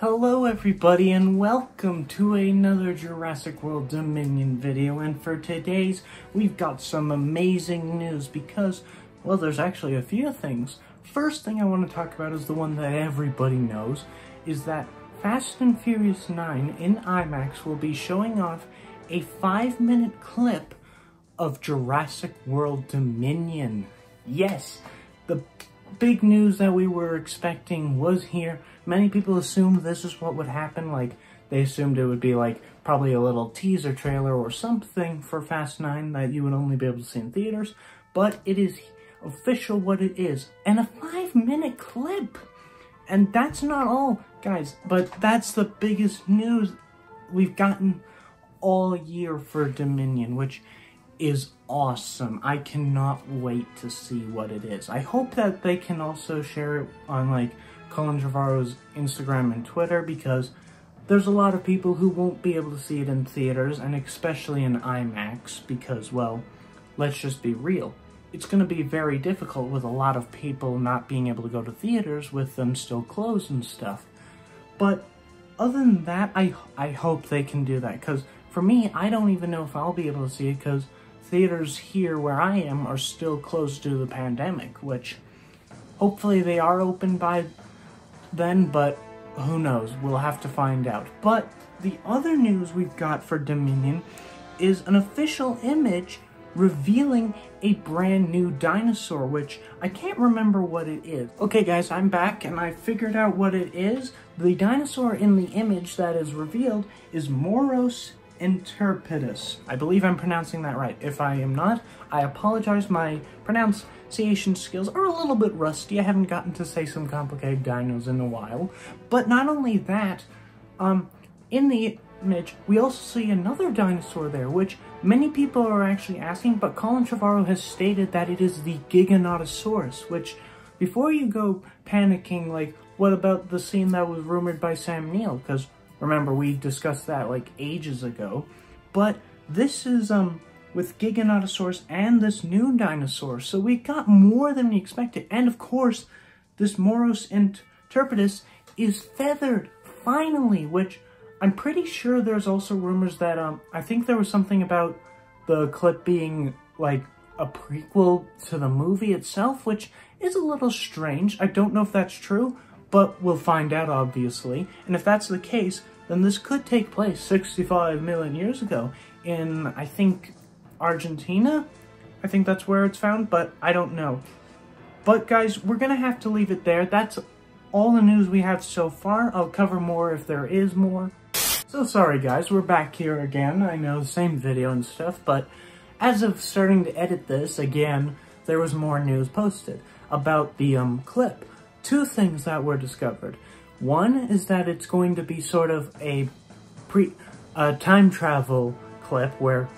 Hello everybody and welcome to another Jurassic World Dominion video and for today's we've got some amazing news because well there's actually a few things. First thing I want to talk about is the one that everybody knows is that Fast and Furious 9 in IMAX will be showing off a 5 minute clip of Jurassic World Dominion. Yes, the big news that we were expecting was here. Many people assumed this is what would happen, like, they assumed it would be like probably a little teaser trailer or something for Fast 9 that you would only be able to see in theaters, but it is official what it is, and a five minute clip. And that's not all, guys, but that's the biggest news we've gotten all year for Dominion, which is awesome. I cannot wait to see what it is. I hope that they can also share it on like Colin Trevorrow's Instagram and Twitter because there's a lot of people who won't be able to see it in theaters and especially in IMAX because, well, let's just be real. It's going to be very difficult with a lot of people not being able to go to theaters with them still closed and stuff. But other than that, I, I hope they can do that because for me, I don't even know if I'll be able to see it because theaters here where I am are still closed due to the pandemic, which hopefully they are open by then, but who knows? We'll have to find out. But the other news we've got for Dominion is an official image revealing a brand new dinosaur, which I can't remember what it is. Okay guys, I'm back and I figured out what it is. The dinosaur in the image that is revealed is Moros interpretus. I believe I'm pronouncing that right. If I am not, I apologize. My pronunciation skills are a little bit rusty. I haven't gotten to say some complicated dinos in a while. But not only that, um, in the image, we also see another dinosaur there, which many people are actually asking, but Colin Trevorrow has stated that it is the Giganotosaurus, which, before you go panicking, like, what about the scene that was rumored by Sam Neill? Because Remember, we discussed that like ages ago. But this is um with Giganotosaurus and this new dinosaur. So we got more than we expected. And of course, this Moros interpretus is feathered, finally, which I'm pretty sure there's also rumors that, um, I think there was something about the clip being, like, a prequel to the movie itself, which is a little strange. I don't know if that's true, but we'll find out, obviously. And if that's the case, then this could take place 65 million years ago in, I think, Argentina? I think that's where it's found, but I don't know. But guys, we're going to have to leave it there. That's all the news we have so far. I'll cover more if there is more. So sorry guys, we're back here again. I know, same video and stuff, but as of starting to edit this, again, there was more news posted about the um, clip two things that were discovered. One is that it's going to be sort of a pre a time travel clip where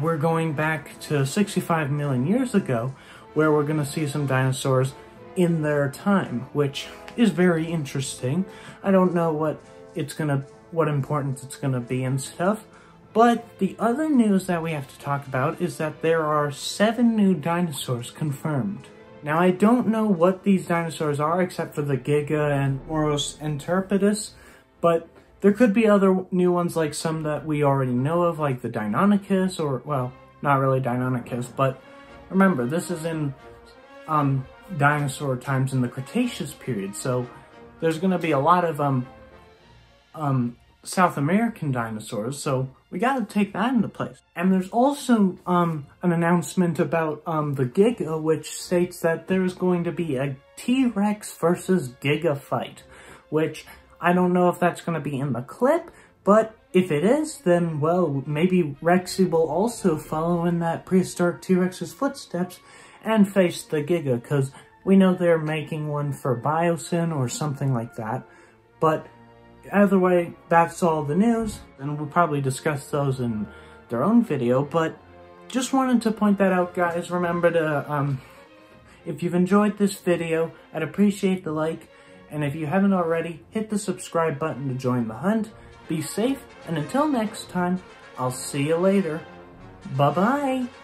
we're going back to 65 million years ago where we're going to see some dinosaurs in their time, which is very interesting. I don't know what it's going to what importance it's going to be and stuff. But the other news that we have to talk about is that there are seven new dinosaurs confirmed. Now, I don't know what these dinosaurs are except for the Giga and Moros interpretus, but there could be other new ones like some that we already know of, like the Deinonychus, or, well, not really Deinonychus, but remember, this is in um, dinosaur times in the Cretaceous period, so there's going to be a lot of um, um, South American dinosaurs, so we gotta take that into place. And there's also um, an announcement about um, the Giga, which states that there's going to be a T-Rex versus Giga fight, which I don't know if that's to be in the clip, but if it is, then, well, maybe Rexy will also follow in that prehistoric T-Rex's footsteps and face the Giga, because we know they're making one for Biosyn or something like that, but Either way, that's all the news, and we'll probably discuss those in their own video, but just wanted to point that out, guys. Remember to, um, if you've enjoyed this video, I'd appreciate the like, and if you haven't already, hit the subscribe button to join the hunt. Be safe, and until next time, I'll see you later. Bye-bye!